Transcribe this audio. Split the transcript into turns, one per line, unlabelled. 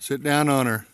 Sit down on her.